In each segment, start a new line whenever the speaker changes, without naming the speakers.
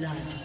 Blood.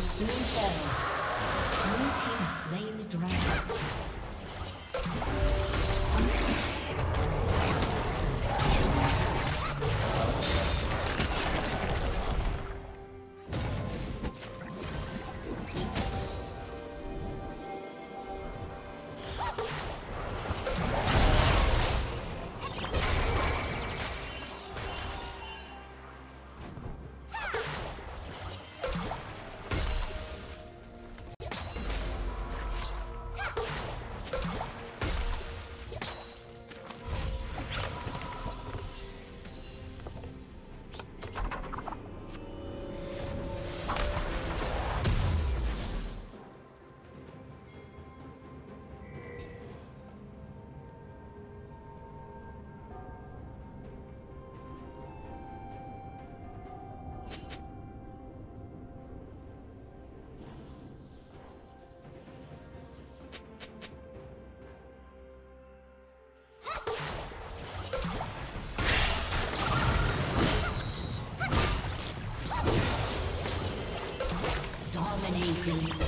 Soon fall. Blue team slain the dragon. Dominating.